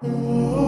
Mm-hmm.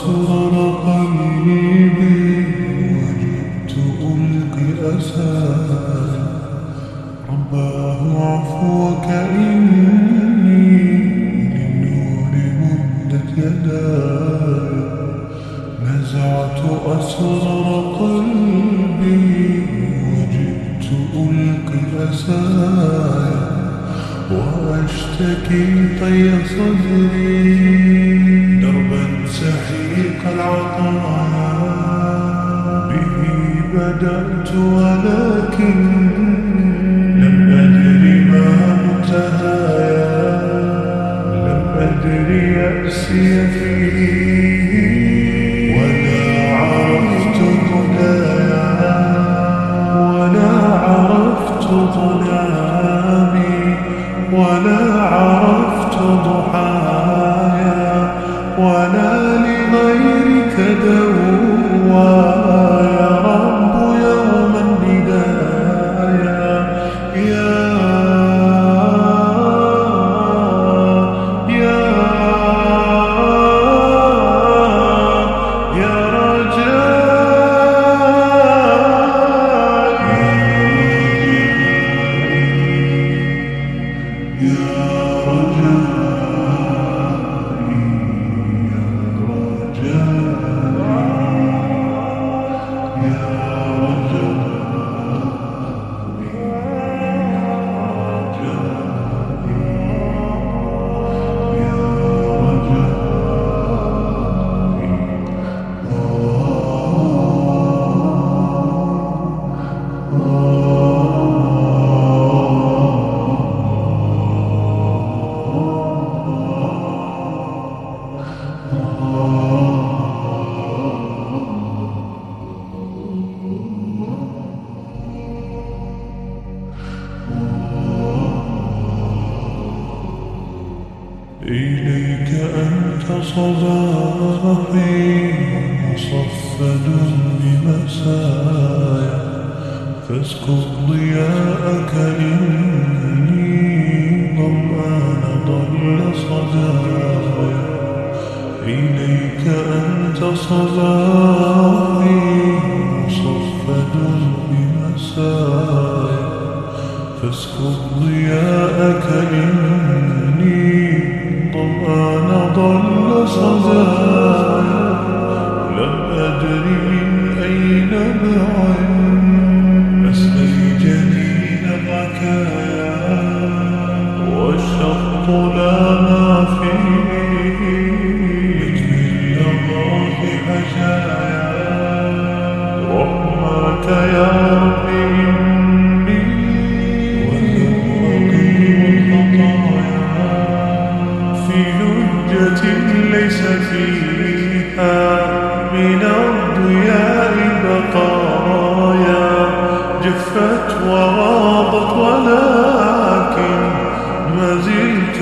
أسرار قلبي وجئت ألقي أساي رباه عفوك إني للنور مدت يداي. نزعت أسرار قلبي وأشتكي طي صدري. دربا سحيق العطايا به بدأت ولكن لم أدري ما منتهايا لم أدري يأسي فيه. ظلامي ولا أنت صباحي مصفد بمسايا. فاسكب ضياءك إني ظمآن ضل صدايا. إليك أنت صباحي مصفد بمسايا. فاسكب ضياءك إني ضل فيها من الضياء بقايا جفت وغابت ولكن ما زلت